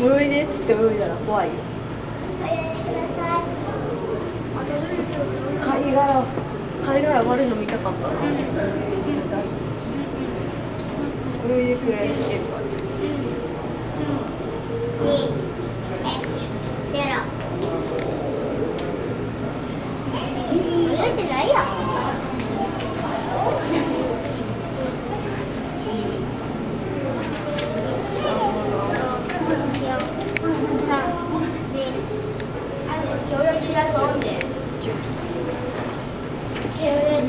てっつって泳いだら怖いよ。貝殻貝殻割るの見たかったな。泳いでくれ。る泳いでないや。ん。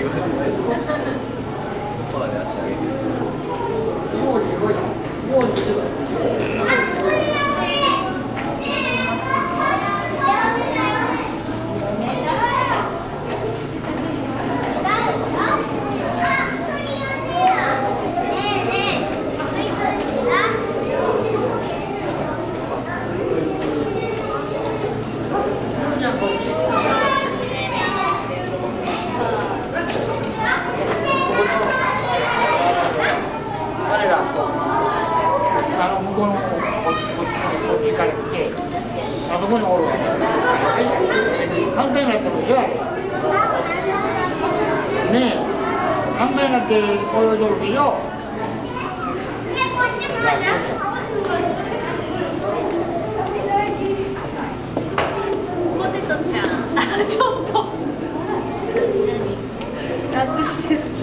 喜欢。あそこにおるわ反対になってるでしょねえ反対になって泳いでるでしょポテトちゃんちょっと。楽してる。